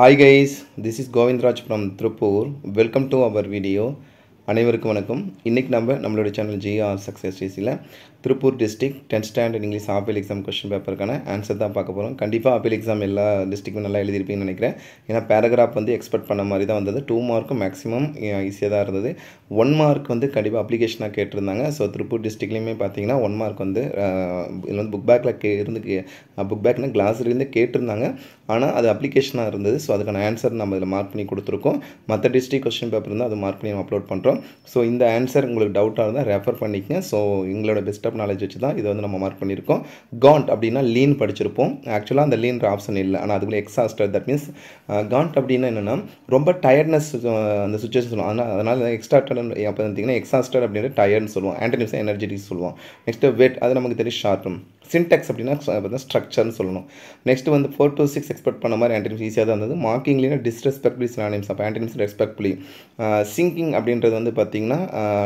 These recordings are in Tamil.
Hi guys, this is Govindraj from Tripur. Welcome to our video. அனைவருக்கும் வணக்கம். இன்றைக்கி நம்ம நம்மளோட channel GR success டிசியில் Tiruppur district tenth standard English apple exam question பேப்பருக்கான answer தான் பார்க்க போகிறோம் கண்டிப்பாக ஆப்பிள் எக்ஸாம் எல்லா டிஸ்ட்ரிக்ட்டும் நல்லா எழுதியிருப்பீங்கன்னு நினைக்கிறேன். ஏன்னா பேராகிராஃப் வந்து எக்ஸ்பெக்ட் பண்ண மாதிரி தான் வந்தது. டூ மார்க்கும் மேக்ஸிமம் ஈஸியாக தான் இருந்தது. ஒன் மார்க் வந்து கண்டிப்பாக அப்ளிகேஷனாக கேட்டிருந்தாங்க. ஸோ திருப்பூர் டிஸ்ட்ரிக்ட்லேயுமே பார்த்தீங்கன்னா ஒன் மார்க் வந்து இதில் வந்து புக் பேக்கில் கே இருந்து புக் பேக்னா கிளாஸ்லேருந்து கேட்டிருந்தாங்க. ஆனால் அது அப்ளிகேஷனாக இருந்தது. ஸோ அதுக்கான ஆன்சர் நம்ம இதில் மார்க் பண்ணி கொடுத்துருக்கோம். மற்ற டிஸ்ட்ரிக் கொஸ்டின் பேப்பர் இருந்தால் அது மார்க் பண்ணி நம்ம அப்லோட் பண்ணுறோம் ஸோ இந்த ஆன்சர் உங்களுக்கு டவுட்டாக இருந்தால் ரெஃபர் பண்ணிக்கங்க. ஸோ எங்களோட பெஸ்ட் ஆஃப் நாலேஜ் வச்சு தான் இதை வந்து நம்ம மார்க் பண்ணியிருக்கோம். காண்ட் அப்படின்னா லீன் படிச்சிருப்போம். ஆக்சுவலாக அந்த லீன்ற ஆப்ஷன் இல்லை. ஆனால் அதுக்குள்ளே எக்ஸாஸ்டர் தட் மீன்ஸ் காண்ட் அப்படின்னா என்னென்னா ரொம்ப டயர்ட்னஸ் அந்த சுச்சுவேஷன் சொல்லுவோம். ஆனால் அதனால் எக்ஸ்ட்ராக்டர் அப்போ பார்த்தீங்கன்னா எக்ஸாஸ்டர் அப்படின்ற டயர்ட்னு சொல்லுவோம். ஆன்டனிம்ஸ் எனர்ஜெட்டிக் சொல்லுவோம். நெக்ஸ்ட்டு வெட் அது நமக்கு தெரியும் ஷார்ட்டும் சின்டெக்ஸ் அப்படின்னா பார்த்தீங்கன்னா ஸ்ட்ரக்சர்னு சொல்லணும். நெக்ஸ்ட் வந்து ஃபோர் டு சிக்ஸ் எக்ஸ்பெக்ட் பண்ண மாதிரி ஆன்டனிம்ஸ் ஈஸியாக தான் இருந்தது. மார்க்கிங்லேயும் டிஸ்ரெஸ்பெக்ட்லி சினானிம்ஸ் அப்போ ஆன்டனிம்ஸ் ரெஸ்பெக்ட்ஃபுல்லி சிங்கிங் அப்படின்றது வந்து பார்த்திங்கன்னா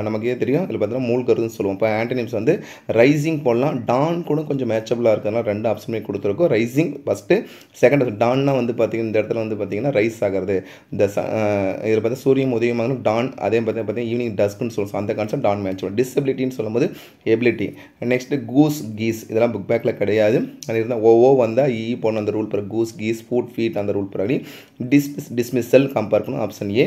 நமக்கே தெரியும். இதில் பார்த்தீங்கன்னா மூழ்கருதுன்னு சொல்லுவோம். இப்போ ஆண்டனிம்ஸ் வந்து ரைசிங் போடலாம். டான் கூட கொஞ்சம் மேட்சபிளாக இருக்கிறதுனால ரெண்டு ஆப்ஷனுமே கொடுத்துருக்கோம். ரைசிங் ஃபஸ்ட்டு செகண்ட் டான்னா வந்து பார்த்திங்கன்னா இந்த இடத்துல வந்து பார்த்திங்கன்னா ரைஸ் ஆகிறது. இந்த இதில் பார்த்தா சூரியன் உதயமாகணும் டான் அதே மாதிரி பார்த்தீங்கன்னா ஈவினிங் டஸ்க்குன்னு சொல்லுவோம். அந்த கான்செப்ட் டான் மேட்ச் டிசபிலிட்டின்னு சொல்லும்போது எபிலிட்டி நெக்ஸ்ட்டு கூஸ் கீஸ் இதெல்லாம் புக் பேக்கில் கிடையாது. அது இருந்தால் ஓவோ வந்தால் இ e போன அந்த ரூல் பிறகு கூஸ் கீஸ் ஃபுட் ஃபீட் அந்த ரூல் பிறகு. டிஸ்மிஸ் டிஸ்மிஸல் கம்பேர் பண்ணணும். Option A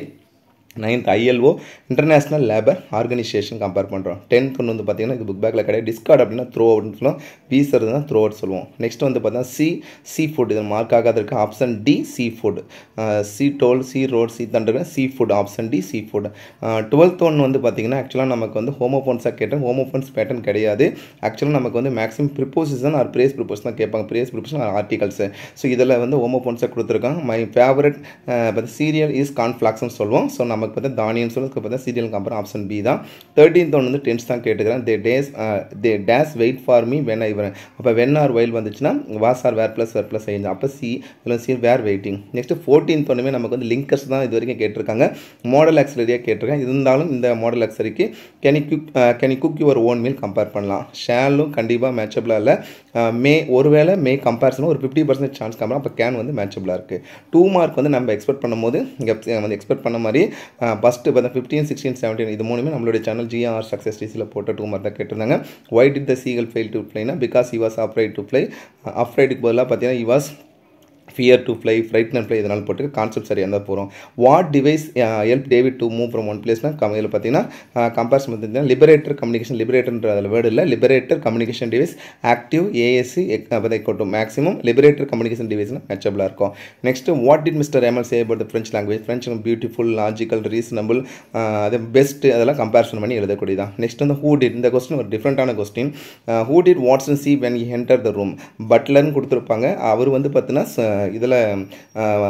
ninth ILO international labour organisation compare பண்ணுறோம் டென்த் ஒன்று வந்து பார்த்தீங்கன்னா இது புக் பேக்கில் கிடையாது. டிஸ்கார்ட் அப்படின்னா த்ரோ அவுட்னு சொல்லுவோம். வீசறது தான் த்ரோ அவுட் சொல்லுவோம். நெக்ஸ்ட் வந்து பார்த்தீங்கன்னா சி சி ஃபுட் இது மார்க் ஆகாத இருக்குது option D C foot C toll C road C thunder C foot option D C foot twelfth one வந்து பார்த்தீங்கன்னா ஆக்சுவலாக நமக்கு வந்து ஹோமோஃபோன்ஸாக கேட்டேன். ஹோமோஃபோன்ஸ் பேட்டர்ன் கிடையாது. ஆக்சுவலாக நமக்கு வந்து maximum preposition or phrase prepose தான் கேட்பாங்க. பிரேஸ் ப்ரிப்போஷன் ஆர்டிகல்ஸ் ஸோ இதில் வந்து ஹோமோஃபோன்ஸாக கொடுத்துருக்காங்க. மை ஃபேவரட் சீரியல் இஸ் கான்ஃப்ளாக்ஸ்னு சொல்லுவோம். ஸோ நமக்கு வந்து தானியம் சொல்லுறதுக்கு பார்த்தா சீரியல் கம்பேர் ஆப்ஷன் பி தான். தேர்ட்டீன்த் ஒன்று வந்து டென்ஸ் தான் கேட்டுக்கிறேன் they days they days wait for me when I வரேன் அப்போ வென் ஆர் வயல் வந்துச்சுன்னா was or were plus were plus ஐந்து. அப்போ சி இல்லை C were waiting next fourteenth ஒன்றுமே நமக்கு வந்து லிங்கர்ஸ் தான் இது வரைக்கும் கேட்டிருக்காங்க. மாடல் ஆக்சலரியாக கேட்டிருக்கேன் இருந்தாலும் இந்த model ஆக்சரிக்கு can I cook can I cook your own meal compare பண்ணலாம். ஷேலும் கண்டிப்பாக மேட்சபிளாக இல்லை. மே ஒருவேளை மே கம்பேரிசனும் ஒரு ஃபிஃப்டி பர்சன்ட் சான்ஸ் கம்பேர் அப்போ கேன் வந்து மேட்சபிளாக இருக்குது டூ மார்க் வந்து நம்ம எக்ஸ்பெக்ட் பண்ணும்போது வந்து எக்ஸ்பெக்ட் பண்ண மாதிரி ஃபஸ்ட்டு பார்த்தா ஃபிஃப்டீன் சிக்ஸ்டீன் செவன்டீன் இது மூணுமே நம்மளுடைய சேனல் ஜிஆர் சக்ஸஸ் டிசியில் போட்ட டூ தான் கேட்டிருந்தாங்க. Why did the seagull fail to பிளேனா because he was afraid to play அப்ரைடுக்கு பதிலாக பார்த்தீங்கன்னா he was fear to fly fright and fly இதனால் போட்டு கான்செப்ட் சரியாக இருந்தால் போகிறோம் what device help David to move from one பிளேஸ்னா இதில் பார்த்தீங்கன்னா கம்பேரிசன் பார்த்தீங்கன்னா லிபரேட்டர் கம்யூனிகேஷன் லிபரேட்டர்ன்ற அதில் வேர்டு இல்லை. Liberator communication device active ASC கொட்டும் மேக்ஸிமம் லிபரேட்டர் கம்யூனிகேஷன் டிவைஸ்னா மேட்சபிளாக இருக்கும். Next what did Mr Hamel say about the French language French beautiful logical reasonable அது பெஸ்ட் அதெல்லாம் கம்பேரிசன் பண்ணி எழுதக்கூடியதான் நெக்ஸ்ட் வந்து ஹூ டிட் இந்த கொஸ்டின் ஒரு டிஃப்ரெண்ட்டான question who did Watson see when he enter the room பட்லர்னு கொடுத்துருப்பாங்க. அவர் வந்து பார்த்தீங்கன்னா இதில்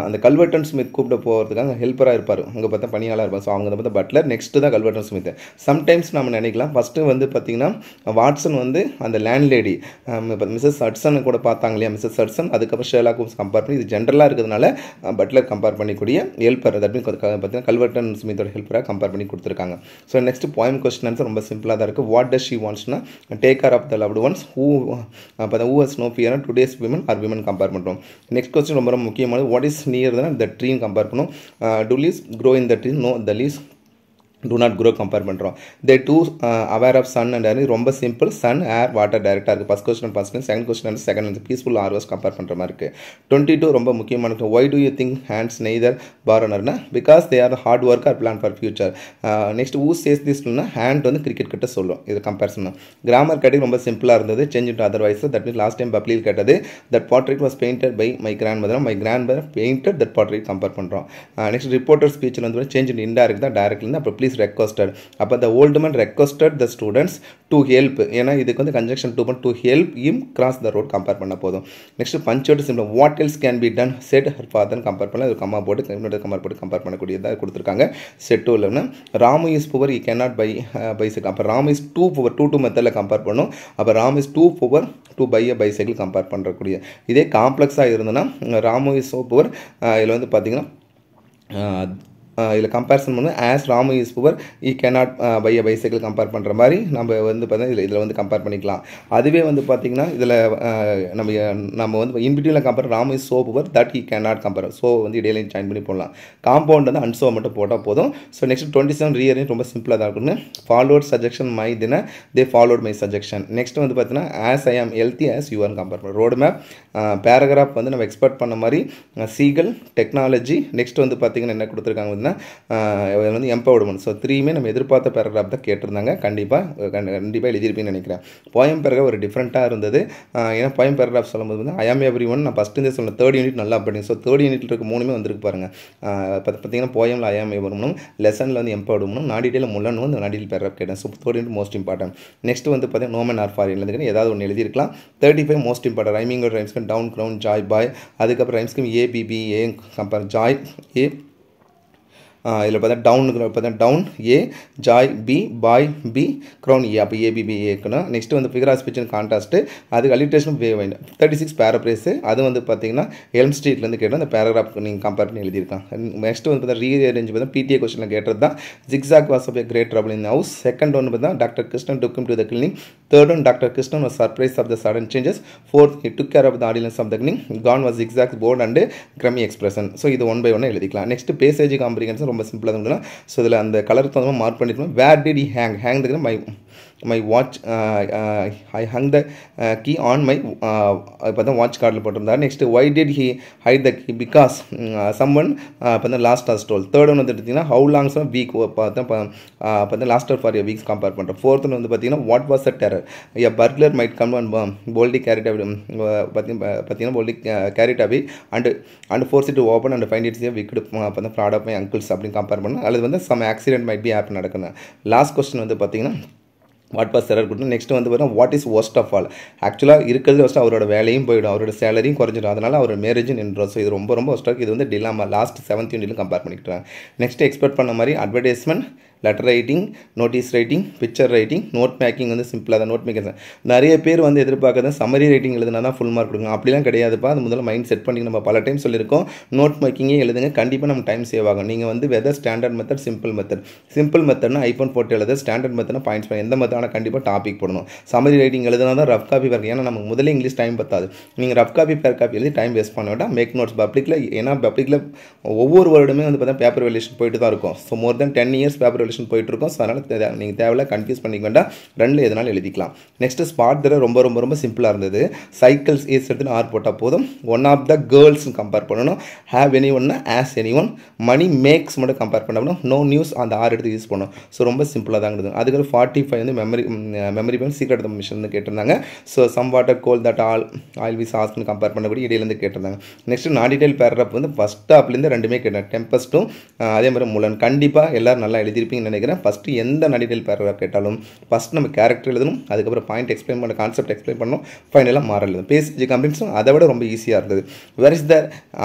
அந்த கல்வெட்டன் ஸ்மித் கூப்பிட்டு போகிறதுக்காக ஹெல்ப்பராக இருப்பார். அங்கே பார்த்தா பணியாளாக இருப்பார். ஸோ அவங்க பார்த்தா பட்லர் நெக்ஸ்ட்டு தான் கல்வெட்டன் ஸ்மித். சம்டைம்ஸ் நம்ம நினைக்கலாம். ஃபஸ்ட்டு வந்து பார்த்திங்கன்னா வாட்ஸன் வந்து அந்த லேண்ட்லேடி மிஸ்ஸஸ் ஹட்சன் கூட பார்த்தாங்க இல்லையா? மிஸ்ஸஸ் ஹட்சன் அதுக்கப்புறம் ஷேலாக்கும் கம்பேர் பண்ணி இது ஜென்ரலாக இருக்கிறதுனால பட்லர் கம்பேர் பண்ணிக்கூடிய ஹெல்ப்பர் தட் மீன் பார்த்தீங்கன்னா கல்வெட்டன் ஸ்மித்தோட ஹெல்ப்பராக கம்பேர் பண்ணி கொடுத்துருக்காங்க. So next point question answer ரொம்ப சிம்பிளாக தான் இருக்குது what does she வாண்ட்ஸ்னா take care of the loved ones who அப்போ who has no fear today's women or women compare பண்ணுறோம் நெக்ஸ்ட் கொஸ்டின் ரொம்ப ரொம்ப முக்கியமானது. வாட் இஸ் நியர் தான் த ட்ரீன் கம்பேர் பண்ணும் to leaves grow in the tree no the leaves do not grow compare பண்ணுறோம் they do aware of sun and air ரொம்ப சிம்பிள் சன் ஏர் வாட்டர் டேரெக்டாக இருக்குது first question first second question வந்து செகண்ட் வந்து பீஸ்ஃபுல் ஆர்வஸ் கம்பேர் பண்ணுற மாதிரி இருக்குது டுவெண்ட்டி டூ ரொம்ப முக்கியமான why do you think hands neither பாரோனர்னா because they are hard work or plan for future next who says Thisna hand வந்து கிரிக்கெட் கிட்ட சொல்லும். இது கம்பேரிசன் கிராமர் கேட்டகரி ரொம்ப சிம்பிளாக இருந்தது. Change into otherwise that mean last time பப்ளியில் கேட்டது that portrait was painted by my grandmother my grandmother painted that portrait compare பண்ணுறோம் நெக்ஸ்ட் ரிப்போர்ட்டர் ஸ்பீச்சில் வந்து சேஞ்ச் இன் இருக்குது? தான் டேரக்ட்லேருந்து அப்புறம் இஸ் ரெக்வஸ்டட் அப்போ the old man requested the students to help ஏன்னா இதுக்கு வந்து conjunction to fun to help him cross the road compare பண்ண போதும். Next பஞ்சோட்டு simple what else can be done said her father compare பண்ணலாம். அது கம்மா போட்டு இன்னொரு கம்பேர் போட்டு கம்பேர் பண்ணக்கூடியதாக கொடுத்துருக்காங்க. செட் டூ இல்லைன்னா Ramu is poor he cannot buy bicycle அப்போ Ram is too poor to too மெத்தடில் கம்பேர் பண்ணும். அப்போ Ram is too poor to buy a bicycle compare பண்ணுறக்கூடிய இதே காம்ப்ளெக்ஸாக இருந்ததுன்னா ராமு இஸ் சோ புவர் இதில் வந்து பார்த்தீங்கன்னா இதில் கம்பேரிசன் பண்ணி. As Ramu is poor he cannot buy a bicycle compare பண்ணுற மாதிரி நம்ம வந்து பார்த்தீங்கன்னா இதில் இதில் வந்து கம்பேர் பண்ணிக்கலாம். அதுவே வந்து பார்த்திங்கன்னா இதில் நம்ம நம்ம வந்து இன்பிட்வீனில் compare Ramu is so poor that he cannot compare so வந்து இடையில ஜாயின் பண்ணி போடலாம். காம்பவுண்ட் வந்து அன்சோ மட்டும் போட்டால் போதும். ஸோ நெக்ஸ்ட் டுவெண்ட்டி செவன் ரீயரிங் ரொம்ப சிம்பிளாக தான் இருக்குன்னு ஃபாலோட் சஜெக்ஷன் மை தின they followed my suggestion next வந்து பார்த்தீங்கன்னா as I am healthy as you are compare பண்ணுறோம் ரோடு மேப் பேராகிராஃப் வந்து நம்ம எக்ஸ்பெக்ட் பண்ண மாதிரி சீகல் டெக்னாலஜி நெக்ஸ்ட் வந்து பார்த்திங்கன்னா என்ன கொடுத்துருக்காங்க அப்படின்னா வந்து எம்பவர்மெண்ட் ஸோ த்ரீமே நம்ம எதிர்பார்த்த பேராகிராஃப் தான் கேட்டிருந்தாங்க. கண்டிப்பாக கண்டிப்பாக எழுதியிருப்பேன்னு நினைக்கிறேன். போயம் பேராகிராஃப் ஒரு டிஃப்ரெண்ட்டாக இருந்தது. ஏன்னா போயம் பேராகிராஃப் சொல்லும்போது வந்து ஐஎம் எவ்ரி ஒன் நான் ஃபஸ்ட்டு சொல்லணும் தேர்ட் யூனிட் நல்லா படிங்க. ஸோ தேர்ட் யூனிட்டில் இருக்க மூணுமே வந்திருக்கு பாருங்கள் பார்த்தீங்கன்னா போயமில் ஐஎம் ஆம் எவரும் லெசனில் வந்து எம்பவர்மெண்ட் நாடிட்டியில் முள்ளன் வந்து நாடியில் பேராகிராஃப் கேட்டேன். So third unit most important next வந்து பார்த்தீங்கன்னா நோமன் ஆர் ஃபார் எழுதுங்க ஏதாவது ஒன்று எழுதியிருக்கலாம். Thirty five most important rhyming ரைம்ஸ்க்கு down ground joy boy அதுக்கப்புறம் ரைம்ஸ்க்கு ABB A compare joy A இதில் பார்த்தா டவுனுக்கு பார்த்தா down A joy B boy B crown A அப்போ ஏபிபி ஏக்கணும் நெக்ஸ்ட் வந்து ஃபிகர் ஆஃப் ஸ்பீச் அதுக்கு alliteration way wind thirty six பேரப்ரேஸு அது வந்து பார்த்தீங்கன்னா எல்ம் ஸ்ட்ரீட்லேருந்து கேட்டோம். அந்த பேராகிராஃப் நீங்கள் கம்பேர் பண்ணி எழுதியிருக்கான். நெக்ஸ்ட் வந்து பார்த்தா ரீஅரேஞ்ச் பார்த்தா பிடிஏ கொஸ்டினில் கேட்டது தான். Zigzag was of a great trouble in house second ஒன்று பார்த்தா doctor Krishnan took him to the clinic third one doctor Krishnan was surprise of the sudden changes fourth it took care of the audience of the clinic Khan was zigzag board and கிரமி expression so இது ஒன் பை ஒன்று எழுதிக்கலாம். நெக்ஸ்ட் பேசேஜ் காம்பிரிகன்ஸ் ரொம்ப சிம்பிளாக தான் ஸோ இதில் அந்த கலருக்கு தகுந்த மாதிரி மார்க் பண்ணிருக்கோம் where did he hang hang my my watch I hung the key on my இப்போ தான் வாட்ச் கார்டில் போட்டிருந்தார். Next why did he hide the key because some one இப்போ தான் last as told third one வந்து எடுத்திங்கன்னா ஹவு லாங்ஸ் வீக் பார்த்தா தான் last for a weeks compare பண்ணுறோம் ஃபோர்த் ஒன் வந்து பார்த்தீங்கன்னா what was a terror a burglar might come and boldly carried away பார்த்தீங்கன்னா boldly carried away and and force to open and find its wicket தான் ஃப்ராட் ஆஃப் மை அங்கிள்ஸ் அப்படின்னு கம்பேர் பண்ணணும் அல்லது வந்து some accident might be app நடக்கணும் லாஸ்ட் கொஸ்டின் வந்து பார்த்தீங்கன்னா வாட் பாஸ் எரர் கொடுத்து நெக்ஸ்ட் வந்து பார்த்தீங்கன்னா what is worst of all ஆக்சுவலாக இருக்கிறது ஃபஸ்ட்டு அவரோட வேலையும் போயிடும். அவரோட சேலரியும் குறைஞ்சிடும். அதனால் அவர் மேரேஜ் நின்றோம் ஸோ இது ரொம்ப ரொம்ப ஒஸ்ட்டாக இது வந்து டிலாமா லாஸ்ட் செவன்த் யூனிட்லையும் கம்பேர் பண்ணிக்கிட்டாங்க. நெக்ஸ்ட் எக்ஸ்பெக்ட் பண்ண மாதிரி advertisement letter writing notice writing picture writing note making வந்து சிம்பிளாக தான் நோட் மேக்கிங் நிறைய பேர் வந்து எதிர்பார்க்கறது சமரி ரைட்டிங் எழுதுனா தான் ஃபுல் மார்க் கொடுங்க. அப்படிலாம் கிடையாதுப்பா. அது முதல்ல மைண்ட் செட் பண்ணி நம்ம பல டைம் சொல்லியிருக்கோம். நோட் மேக்கிங்கே எழுதுங்க. கண்டிப்பாக நம்ம டைம் சேவ் ஆகும். நீங்கள் வந்து whether standard method simple method simple மெத்தட்னா iPhone போட்டு எழுத ஸ்டாண்டர்ட் மெத்தட்னா பாயிண்ட்ஸ் பண்ணி எந்த மெத்தடான கண்டிப்பாக டாபிக் போடணும். சமரி ரைட்டிங் எழுதுனா தான் ரஃப் காப்பி பேர் ஏன்னா நமக்கு முதல்ல இங்கிலீஷ் டைம் பத்தாது. நீங்கள் ரஃப் காப்பி பேர் காப்பி எழுதி டைம் வேஸ்ட் பண்ண வேண்டாம். மேக் நோட்ஸ் பப்ளிக்கில் ஏன்னா பப்ளிக்கில் ஒவ்வொரு வருடமே வந்து பார்த்தா பேப்பர் வெலியூஷன் போயிட்டு தான் இருக்கும். So more then ten years paper valuation போயிட்டு இருக்கும் ஸோ அதனால் நீங்கள் தேவையில்ல கன்ஃபியூஸ் பண்ணிக்க வேண்டாம். ரெண்டில் எதனாலும் எழுதிக்கலாம். நெக்ஸ்ட் ஸ்பாட் தர ரொம்ப ரொம்ப ரொம்ப சிம்பிளாக இருந்தது. சைக்கிள்ஸ் ஏஸ் எடுத்து ஆர் போட்டால் போதும். One of the girls compare பண்ணணும். ஹேவ் எனி ஒன்னா as any one money makes மட்டும் கம்பேர் பண்ணணும் நோ நியூஸ் அந்த ஆர் எடுத்து யூஸ் பண்ணணும். ஸோ ரொம்ப சிம்பிளாக தான் இருக்குது அதுக்கு ஃபார்ட்டி ஃபைவ் வந்து memory memory bank secret mission கேட்டிருந்தாங்க. So some water coal that all oil we சாஸ்னு compare பண்ணக்கூடிய இடையிலேருந்து கேட்டிருந்தாங்க. நெக்ஸ்ட் நான் டீட்டெயில் பேரப் வந்து ஃபஸ்ட் ஸ்டாப்லேருந்து ரெண்டுமே கேட்டேன். டெம்பஸ்ட்டும் அதே மாதிரி முலன் கண்டிப்பாக எல்லோரும் நல்லா அப்படின்னு நினைக்கிறேன். ஃபஸ்ட்டு எந்த நடிடல் பேராகிராஃப் கேட்டாலும் ஃபஸ்ட் நம்ம கேரக்டர் எழுதணும் அதுக்கப்புறம் பாயிண்ட் எக்ஸ்பிளைன் பண்ண கான்செப்ட் எக்ஸ்பிளைன் பண்ணணும் ஃபைனலாக மாறல் எழுதணும். பேசி கம்பெனிஸும் அதை விட ரொம்ப ஈஸியாக இருந்தது. Where is the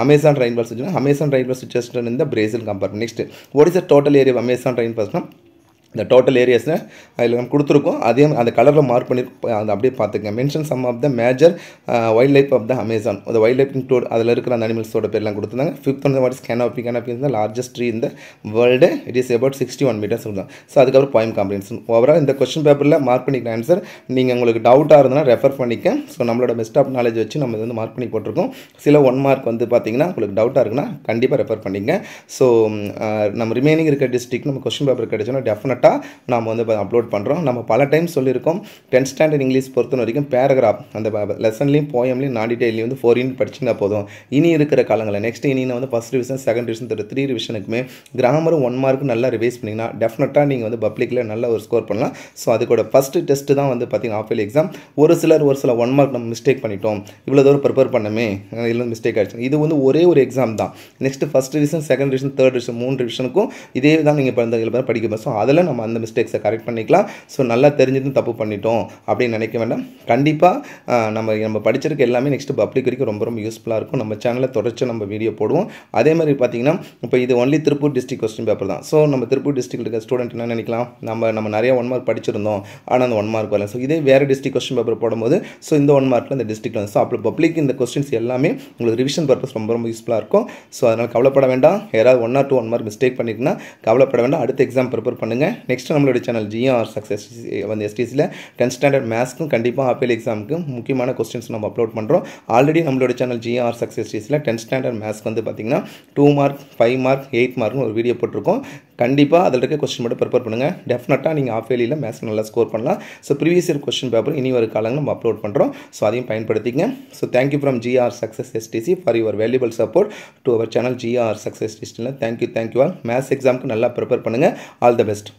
Amazon rainforest Amazon rainforest situation இந்த Brazil compare next what is the total area Amazon rain பஸ்னா இந்த டோட்டல் ஏரியாஸில் அதில் நம்ம கொடுத்துருக்கோம். அதே அந்த கலரில் மார்க் பண்ணி அந்த அப்படியே பார்த்துங்க. Mention some of the major wildlife of the Amazon அந்த வைல்ட் லைஃப் இன்க்ளூட் அதில் இருக்கிற அந்த அனிமல்ஸோட பேர்லாம் கொடுத்துருந்தாங்க. ஃபிஃப்த் வந்து வாட் இஸ் கேனாபி கேனாப்பி இந்த லார்ஜஸ்ட் ட்ரீ இந்த world it is about sixty one metres இருந்தாங்க ஸோ அதுக்கப்புறம் பாயிண்ட் காம்பினேஷன் ஓவரால் இந்த கொஸ்டின் பேப்பரில் மார்க் பண்ணிக்கிற ஆன்சர் நீங்கள் உங்களுக்கு டவுட்டாக இருந்ததுன்னா ரெஃபர் பண்ணிக்க. ஸோ நம்மளோட பெஸ்ட் ஆஃப் நாலேஜ் வச்சு நம்ம வந்து மார்க் பண்ணி போட்டிருக்கோம். சில ஒன் மார்க் வந்து பார்த்தீங்கன்னா உங்களுக்கு டவுட்டாக இருக்குன்னா கண்டிப்பாக ரெஃபர் பண்ணிங்க. ஸோ நம்ம ரிமைனிங் இருக்க டிஸ்ட்ரிக்ட் நம்ம கொஸ்டின் பேப்பர் கிடைச்சோன்னா டெஃபினட்டாக நம்ம வந்து அப்லோட் பண்ணுறோம் நம்ம பல டைம் சொல்லியிருக்கோம். டென்த் ஸ்டாண்டர்ட் இங்கிலீஷ் பொறுத்த வரைக்கும் பேராகிராஃப் அந்த லெசன்லையும் போயம்லையும் நான் டீட்டெயிலையும் வந்து ஃபோர் யூனிட் படிச்சுங்க போதும். இனி இருக்கிற காலங்களில் நெக்ஸ்ட் இனி வந்து first revision second revision third three ரிவிஷனுக்குமே கிராமரும் ஒன் மார்க் நல்லா ரிவைஸ் பண்ணிங்கன்னா டெஃபினட்டாக நீங்கள் வந்து பப்ளிக்கில் நல்ல ஒரு ஸ்கோர் பண்ணலாம். ஸோ அதுக்கூட ஃபஸ்ட்டு டெஸ்ட்டு தான் வந்து பார்த்தீங்கன்னா ஆஃப் எக்ஸாம் ஒரு சிலர் ஒரு சில ஒன் மார்க் நம்ம மிஸ்டேக் பண்ணிட்டோம். இவ்வளோ தூரம் ப்ரிப்பேர் பண்ணமே. இல்லை மிஸ்டேக் ஆகிடுச்சு இது வந்து ஒரே ஒரு எக்ஸாம் தான். Next first revision second revision third revision மூணு ரிவிஷனுக்கும் இதே தான் நீங்கள் இப்போ படிக்க ஸோ அதில் நம்ம அந்த மிஸ்டேக்ஸை கரெக்ட் பண்ணிக்கலாம். ஸோ நல்லா தெரிஞ்சதும் தப்பு பண்ணிட்டோம் அப்படின்னு நினைக்க வேண்டாம். கண்டிப்பாக நம்ம நம்ம படிச்சிருக்க எல்லாமே நெக்ஸ்ட் பப்ளிக் வரைக்கும் ரொம்ப ரொம்ப யூஸ்ஃபுல்லாக இருக்கும். நம்ம சேனலில் தொடர்ச்சி நம்ம வீடியோ போடுவோம். அதே மாதிரி பார்த்தீங்கன்னா இப்போ இது only Tiruppur district question paper தான். ஸோ நம்ம திருப்பூர் டிஸ்ட்ரிக்ட் இருக்க ஸ்டூடெண்ட் என்ன நினைக்கலாம்? நம்ம நம்ம நிறைய ஒன் மார்க் படிச்சிருந்தோம். ஆனால் அந்த ஒன் மார்க் வரல. ஸோ இதே வேறு டிஸ்ட்ரிக் கொஸ்டின் பேப்பர் போடும்போது ஸோ இந்த ஒன் மார்க்கில் இந்த டிஸ்ட்ரிக்ட் வந்து ஸோ அப்போ பப்ளிக் இந்த கொஸ்டின்ஸ் எல்லாமே உங்களுக்கு ரிவிஷன் பர்பஸ் ரொம்ப ரொம்ப யூஸ்ஃபுல்லாக இருக்கும். ஸோ அதனால் கவலைப்பட வேண்டாம். யாராவது one or two one mark mistake பண்ணிட்டுனா கவலைப்பட வேண்டாம். அடுத்த எக்ஸாம் ப்ரிப்பேர் பண்ணுங்கள் நெக்ஸ்ட் நம்மளுடைய சேனல் ஜிஆர் சக்ஸஸ் வந்து எஸ்டிசியில் டென்த் ஸ்டாண்டர்ட் மேத்ஸ்க்கும் கண்டிப்பாக ஆப்பிள் எக்ஸாமுக்கு முக்கியமான கொஸ்டின்ஸ் நம்ம அப்லோட் பண்ணுறோம் ஆல்ரெடி நம்மளோட சேனல் ஜிஆர் சக்ஸஸ் எஸ்டிசியில் டென்த் ஸ்டாண்டர்ட் மேத்ஸ்க்கு வந்து பார்த்தீங்கன்னா two mark five mark eight மார்க்னு ஒரு வீடியோ போட்டிருக்கோம். கண்டிப்பாக அதில் இருக்க கொஸ்டின் மட்டும் ப்ரிப்பேர் பண்ணுங்கள் டெஃபினட்டாக நீங்கள் ஆஃப் இயர்லியில் மேத்ஸ் நல்லா ஸ்கோர் பண்ணலாம். So previous year question paper இனி ஒரு காலங்கள் நம்ம அப்லோட் பண்ணுறோம் ஸோ அதையும் பயன்படுத்திங்க so thank you from GR success STC for your valuable support to our channel GR success எஸ்டிசியில் thank you thank you all maths எக்ஸாமுக்கு நல்லா ப்ரிப்பேர் பண்ணுங்கள் ஆல் த பெஸ்ட்